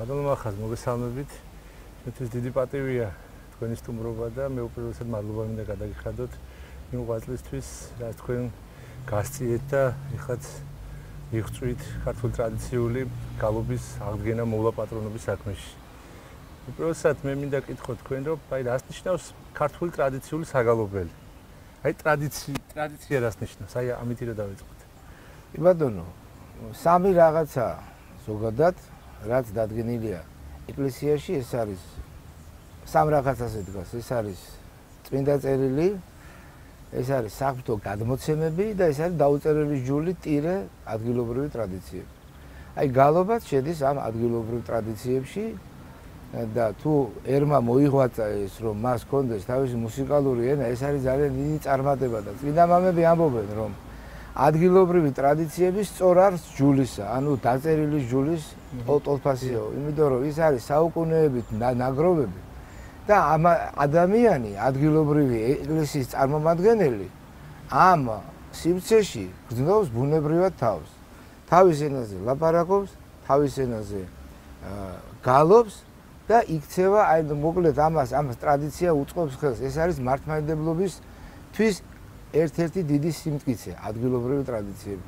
ბატონო მახას მოგესალმებით. მეთვის დიდი პატივია თქვენი სტუმრობა და მე უპირველესად მადლობა მინდა გადაგიხადოთ იმ ღვაწლისთვის, რაც თქვენ გასწიეთ და ეხაც იღწვით ქართულ ტრადიციული გალობის აღდგენა მოვლა პატრონობის საქმეში. უპირველესად მე მინდა კითხო თქვენ რომ აი რას ნიშნავს ქართული ტრადიციული საგალობელი? აი ტრადიცი ტრადიცია რას ნიშნავს? აი ამით რა დავიწყოთ. ბატონო, სამი რაღაცა ზოგადად რაც დადგენილია ეკლესიაში ეს არის სამ რაღაცაზე დგას. ეს არის წმინდა წერილი ეს არის საფრთხო გადმოცემები და ეს არის დაუწერელი ჯული ტირე ადგილობრივი ტრადიციები. აი გალობაც შედის ამ ადგილობრივ ტრადიციებში და თუ ერმა მოიღვაწა ეს რომ მას კონდეს თავისი მუსიკალური ენა ეს არის ძალიან დიდი წარმატება და წმინდა მამები ამბობენ რომ ადგილობრივი ტრადიციების სწორ არის ჯულისა, ანუ დაწერილი ჯულის ტოლფასიო, იმიტომ რომ ის არის საუკუნეებით ნაგროვები და ამ ადამიანი ადგილობრივი ეკლესიის წარმომადგენელი ამ სივრცეში გრძნობს ბუნებრივად თავს. თავის ენაზე ლაპარაკობს, თავის ენაზე გალობს და იქცევა აი მოკლედ ამას ამას ტრადიცია უწყობს ხელს. ეს არის მართლმადიდებლობის თვის ერთ-ერთი დიდი სიმტკიცე ადგილობრივი ტრადიციები.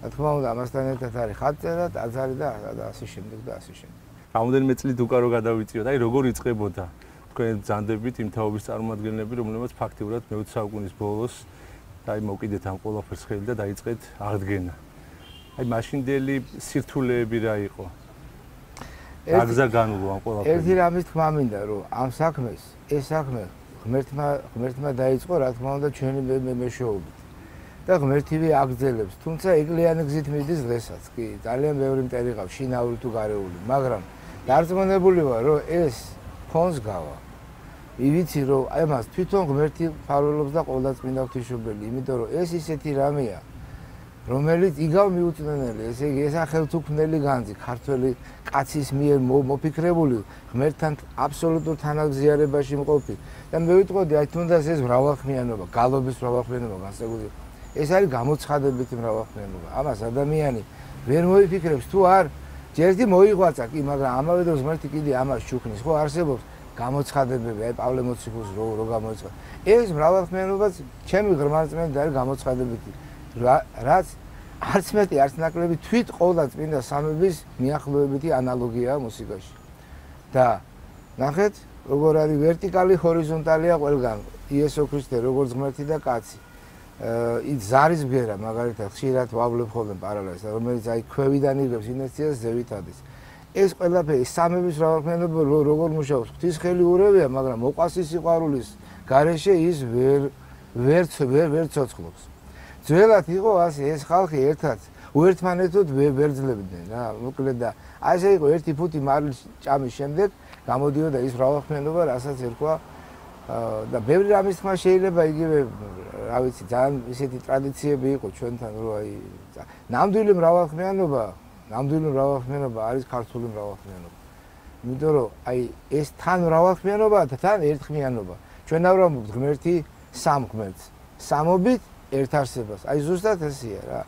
რა თქმა უნდა, ამასთან ერთად არის ხატწერა, ტაძარი და ასე შემდეგ და ასე შემდეგ. რამოდენიმე წლით უკარო გადავიწიოთ, აი როგორ იწყებოდა თქვენ ძანდებით იმ თაობის წარმოადგენლები, რომლებიც ფაქტიურად მე-20 საუკუნის ბოლოს აი მოკიდეთ ამ ყველაფერს ხელი და დაიწყეთ აღდგენა. აი მაშინდელი სირთულეები რა იყო? აგზა განულო ამ ყველაფერს. ერთი რამის თქმა მინდა, რომ ამ საქმეს, ეს საქმე ღმერთმა ღმერთმა დაიწყო რა თქმა უნდა ჩვენი მე მეშოობით და ღმერთივე აგძელებს თუმცა ეკლიანი გზით მიდის დღესაც. კი ძალიან ბევრი მტერი ყავს შინაური თუ გარეული. მაგრამ დარწმუნებული ვარ რომ ეს ფონს გავა. ივიცი რომ აი მას თვითონ ღმერთი ფარველობს და ყოველდღე წმინდა ღვთისმშობელი იმიტომ რომ ეს ისეთი რამეა რომელიც იგავ მიუწვდენელი, ესე იგი ეს ახელთუქმნელი განძი, ქართველი კაცის მიერ მოფიქრებული, ღმერთთან აბსოლუტურ თანაგზიარებაში მყოფი. და მე ვიტყოდი, აი თუნდაც ეს მრავალხმიანობა, გალობის მრავალხმიანობა განსაკუთრებით. ეს არის გამოცხადებითი მრავალხმიანობა. ამას ადამიანი ვერ მოიფიქრებს თუ არ ჯერდი მოიღვაცა კი, მაგრამ ამავე დროს ღმერთი კიდე ამას შუქნის, ხო არსებობს გამოცხადებები, აი პავლე მოციქულს რო რო გამოცხადა. ეს მრავალხმიანობაც ჩემი ღრმაწმენდა არის გამოცხადებითი. რაც არც მეტი არც ნაკლები თვით ყოლა წმინდა სამების მიახლოებითი ანალოგია მუსიკაში. და ნახეთ, როგორ არის ვერტიკალი, ჰორიზონტალია ყველგან. იესო ქრისტე როგორც ღმერთი და კაცი. აა ი ზარის ბერა მაგალითად ხშირად ვავლებ ხოლმე პარალელს, რომელიც აი ქვევიდან იღებს ინერციას ზევითადის. ეს ყველაფერი სამების რავალფენობა როგორ მუშაობს? ღვთის ხელი ურევია, მაგრამ მოყვასის სიყვარულის გარეშე ის ვერ ვერც ვერ ვერ ცოცხლობს. ძველად იყო ასე ეს ხალხი ერთად უერთმანეთოდ ვერძლებდნენ რა მოკლედ და ასე იყო ერთი ფუთი მარილის ჭამის შემდეგ გამოდიოდა ის მრავალხმიანობა რასაც ერქვა და ბევრი რამის თქმა შეიძლება იგივე რა ვიცი ძალიან ისეთი ტრადიციები იყო ჩვენთან რომ აი ნამდვილი მრავალხმიანობა ნამდვილი მრავალხმიანობა არის ქართული მრავალხმიანობა. იმიტომ რომ აი ეს თან მრავალხმიანობა და თან ერთხმიანობა ჩვენ ავრავთ ღმერთი სამ ღმერთს სამობით ერთ არსებას. აი ზუსტად ესეა რა.